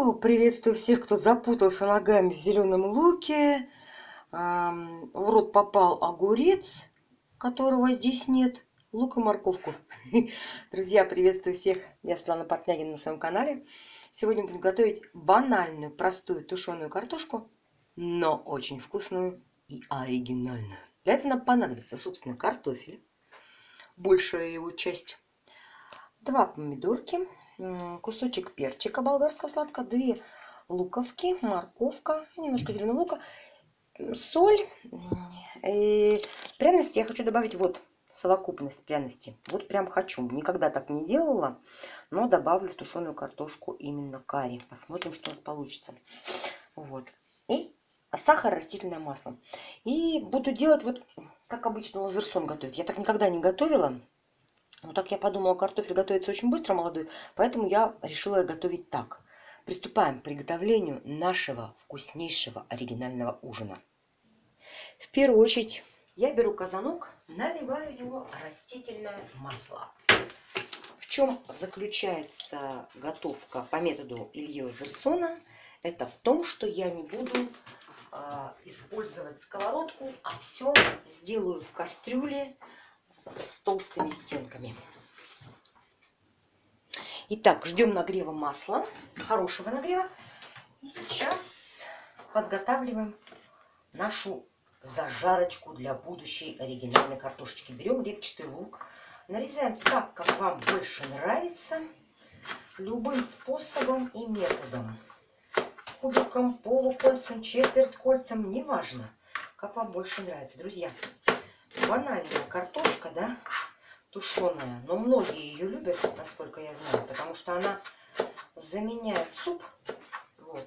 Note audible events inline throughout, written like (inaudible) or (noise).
Приветствую всех, кто запутался ногами в зеленом луке. В рот попал огурец, которого здесь нет. Лук и морковку. (laughs) Друзья, приветствую всех. Я Светлана Портнягина на своем канале. Сегодня будем готовить банальную, простую тушеную картошку, но очень вкусную и оригинальную. Для этого нам понадобится, собственно, картофель, большая его часть, два помидорки, кусочек перчика болгарского сладкого, две луковки, морковка, немножко зеленого лука, соль. И пряности я хочу добавить вот совокупность пряностей. Вот прям хочу. Никогда так не делала, но добавлю в тушеную картошку именно карри. Посмотрим, что у нас получится. Вот. И сахар, растительное масло. И буду делать вот, как обычно, лазерсон готовить. Я так никогда не готовила. Но так я подумала, картофель готовится очень быстро, молодой, поэтому я решила готовить так. Приступаем к приготовлению нашего вкуснейшего оригинального ужина. В первую очередь я беру казанок, наливаю его растительное масло. В чем заключается готовка по методу Ильи Лазерсона? Это в том, что я не буду э, использовать сковородку, а все сделаю в кастрюле с толстыми стенками. Итак, ждем нагрева масла, хорошего нагрева. И сейчас подготавливаем нашу зажарочку для будущей оригинальной картошечки. Берем репчатый лук, нарезаем так, как вам больше нравится, любым способом и методом. Кубиком, полукольцем, четверть кольцем, неважно, как вам больше нравится. Друзья, банальная картошка, да, тушеная, но многие ее любят, насколько я знаю, потому что она заменяет суп. Вот.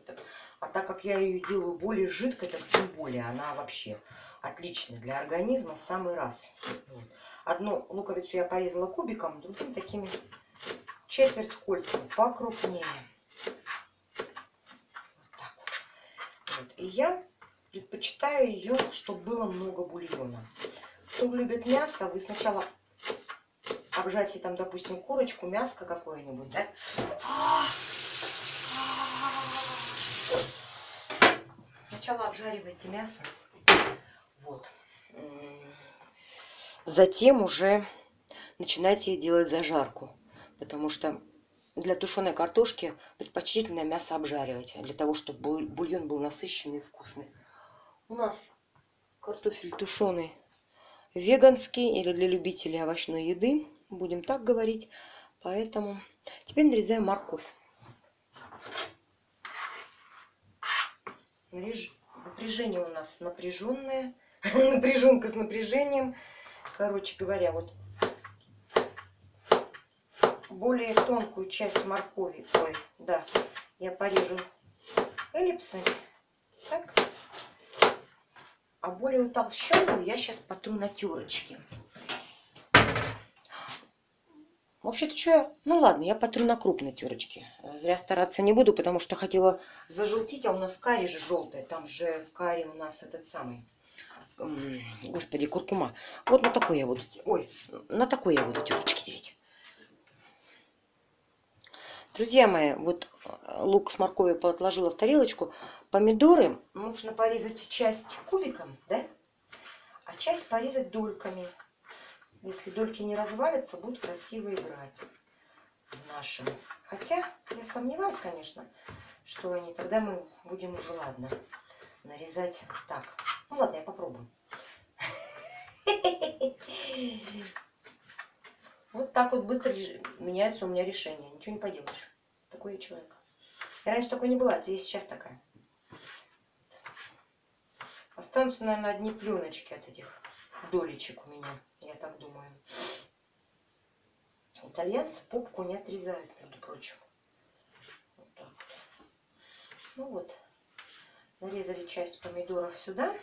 А так как я ее делаю более жидкой, так тем более она вообще отличная для организма, самый раз. Вот. Одну луковицу я порезала кубиком, другим такими четверть кольцами, покрупнее. Вот так вот. вот. И я предпочитаю ее, чтобы было много бульона. Кто любит мясо, вы сначала обжарьте там, допустим, курочку, мяско какое-нибудь, да? Сначала обжаривайте мясо. Вот. Затем уже начинайте делать зажарку. Потому что для тушеной картошки предпочтительно мясо обжаривать. Для того, чтобы бульон был насыщенный и вкусный. У нас картофель тушеный веганский или для любителей овощной еды. Будем так говорить. Поэтому теперь нарезаем морковь. Напряжение у нас напряженное. (laughs) Напряженка с напряжением. Короче говоря, вот более тонкую часть моркови, ой, да, я порежу эллипсами. Так. А более утолщенную я сейчас потру на терочке. Вообще-то что я... Ну ладно, я потру на крупной терочке. Зря стараться не буду, потому что хотела зажелтить, а у нас карри же желтая. Там же в карри у нас этот самый... Господи, куркума. Вот на такой я буду... Ой, на такой я буду терочки тереть. Друзья мои, вот лук с морковью подложила в тарелочку. Помидоры нужно порезать часть кубиком, да? А часть порезать дольками. Если дольки не развалятся, будет красиво играть в нашем. Хотя я сомневаюсь, конечно, что они. Тогда мы будем уже, ладно, нарезать так. Ну ладно, я попробую. (laughs) Вот так вот быстро меняется у меня решение. Ничего не поделаешь. Такой я человек. Я раньше такой не была, а я сейчас такая. Останутся, наверное, одни пленочки от этих долечек у меня я так думаю. Итальянцы попку не отрезают, между прочим. Вот так вот. Ну вот, нарезали часть помидоров сюда.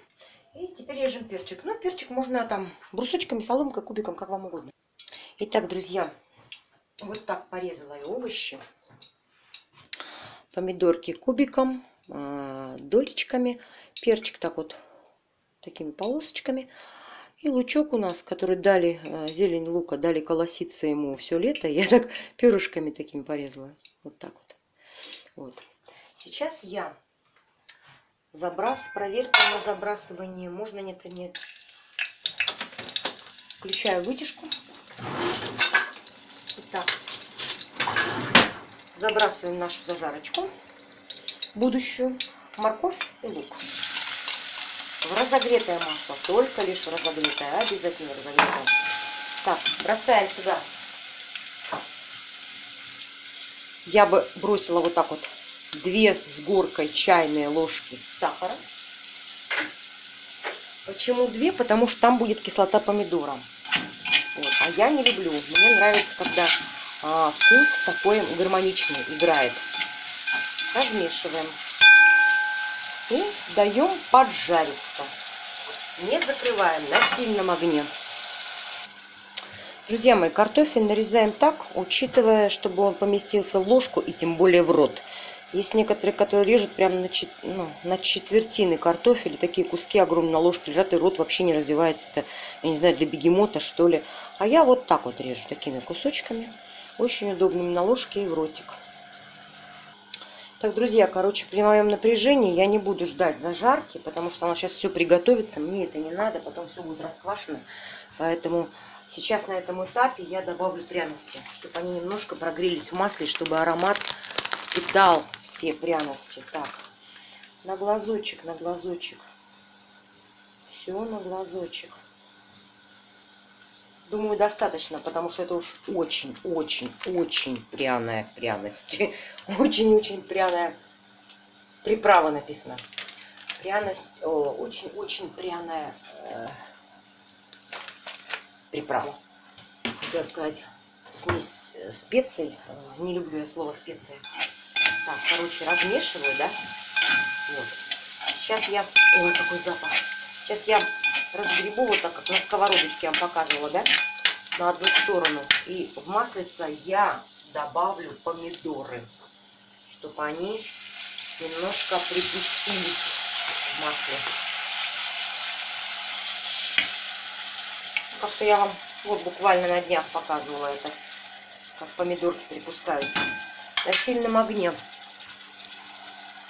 И теперь режем перчик. Ну, перчик можно там брусочками, соломкой, кубиком, как вам угодно. Итак, друзья, вот так порезала я овощи. Помидорки кубиком, а, долечками. Перчик так вот, такими полосочками. И лучок у нас, который дали, э, зелень лука, дали колоситься ему все лето. Я так перышками такими порезала. Вот так вот. вот. Сейчас я забрас, проверка на забрасывание. Можно нет, нет. Включаю вытяжку. Итак, забрасываем нашу зажарочку будущую. Морковь и лук. В разогретое масло, только лишь в разогретое, обязательно разогретое. Так, бросаем сюда. Я бы бросила вот так вот две с горкой чайные ложки сахара. Почему две? Потому что там будет кислота помидора. Вот. А я не люблю. Мне нравится, когда а, вкус такой гармоничный играет. Размешиваем. И даем поджариться. Не закрываем на сильном огне. Друзья мои, картофель нарезаем так, учитывая, чтобы он поместился в ложку и тем более в рот. Есть некоторые, которые режут прямо на, чет... ну, на четвертины картофеля, такие куски огромные на ложке лежат, и рот вообще не развивается. Это, я не знаю, для бегемота, что ли. А я вот так вот режу, такими кусочками. Очень удобными на ложке и в ротик. Так, друзья, короче, при моем напряжении я не буду ждать зажарки, потому что оно сейчас все приготовится. Мне это не надо, потом все будет расквашено. Поэтому сейчас на этом этапе я добавлю пряности, чтобы они немножко прогрелись в масле, чтобы аромат питал все пряности. Так, на глазочек, на глазочек. Все на глазочек. Думаю, достаточно, потому что это уж очень-очень-очень пряная пряность. (laughs) Очень-очень пряная приправа написано. Пряность, очень-очень пряная э, приправа. Хотела сказать, смесь специй. Не люблю я слово специи. Так, короче, размешиваю, да? Вот. Сейчас я... Ой, какой запах. Сейчас я разгребу вот так, как на сковородочке я вам показывала, да? На одну сторону. И в маслице я добавлю помидоры, чтобы они немножко припустились в масле. Как-то я вам вот буквально на днях показывала это, как помидорки припускаются. На сильном огне.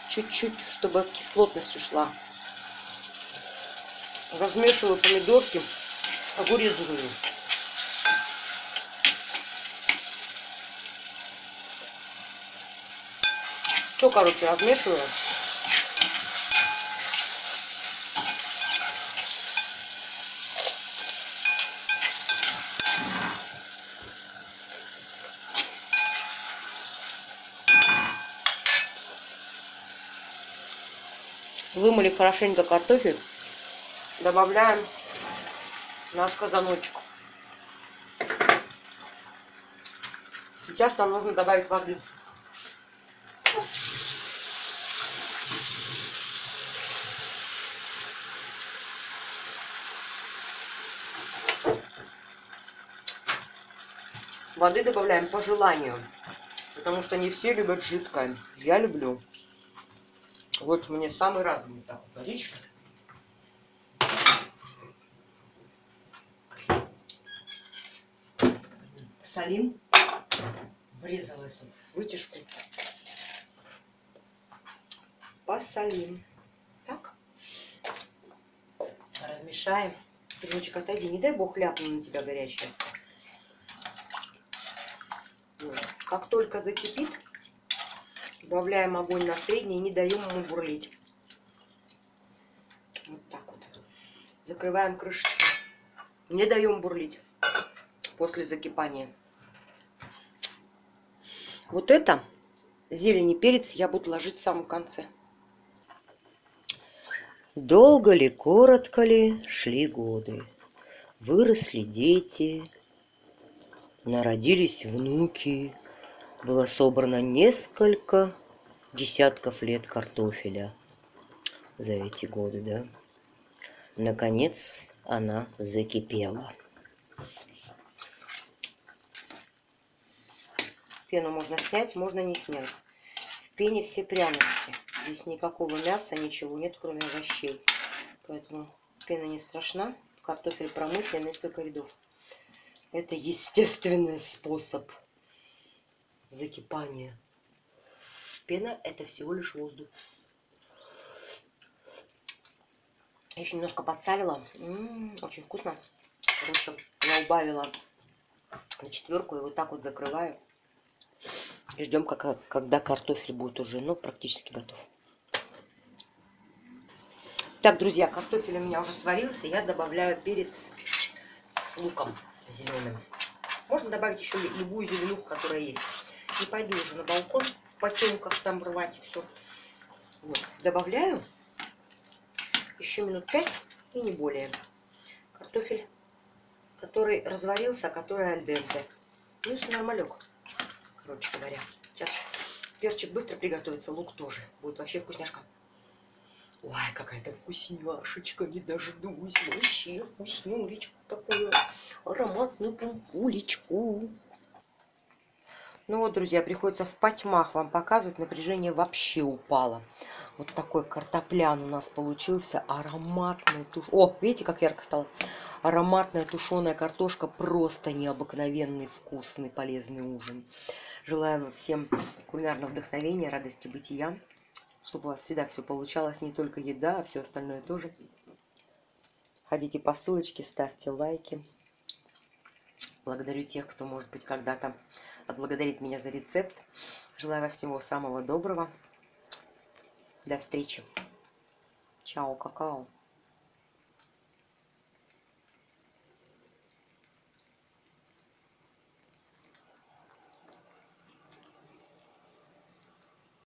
Чуть-чуть, чтобы кислотность ушла. Размешиваю помидорки, огурец жую. Все, короче, размешиваю. Хорошенько картофель. Добавляем наш казаночек. Сейчас нам нужно добавить воды. Воды добавляем по желанию, потому что не все любят жидкое. Я люблю. Вот мне самый раз будет так водичка. Солим. Врезалась в вытяжку. Посолим. Так. Размешаем. Дружочек, отойди. Не дай бог ляпну на тебя горячее. Как только закипит, Добавляем огонь на средний и не даем ему бурлить. Вот так вот. Закрываем крышечку. Не даем бурлить после закипания. Вот это зелень и перец я буду ложить в самом конце. Долго ли, коротко ли шли годы. Выросли дети, народились внуки, было собрано несколько десятков лет картофеля за эти годы, да. Наконец она закипела. Пену можно снять, можно не снять. В пене все пряности. Здесь никакого мяса, ничего нет, кроме овощей. Поэтому пена не страшна. Картофель промыть на несколько рядов. Это естественный способ закипания пена – это всего лишь воздух. Еще немножко подсалила. М -м, очень вкусно. Короче, я убавила на четверку и вот так вот закрываю. И ждем, как, когда картофель будет уже, ну, практически готов. Так, друзья, картофель у меня уже сварился. Я добавляю перец с луком зеленым. Можно добавить еще любую зеленуху, которая есть. Не пойду уже на балкон потемках там рвать все. Вот. Добавляю еще минут 5 и не более. Картофель, который разварился, а который альденте. Ну, и нормалек, короче говоря. Сейчас перчик быстро приготовится, лук тоже. Будет вообще вкусняшка. Ой, какая-то вкусняшечка, не дождусь. Вообще вкуснулечку такую. Ароматную пумпулечку. Ну вот, друзья, приходится в потьмах вам показывать. Напряжение вообще упало. Вот такой картоплян у нас получился. Ароматный туш... О, видите, как ярко стало? Ароматная тушеная картошка. Просто необыкновенный, вкусный, полезный ужин. Желаю всем кулинарного вдохновения, радости бытия. Чтобы у вас всегда все получалось. Не только еда, а все остальное тоже. Ходите по ссылочке, ставьте лайки. Благодарю тех, кто, может быть, когда-то отблагодарит меня за рецепт. Желаю вам всего самого доброго. До встречи. Чао, какао.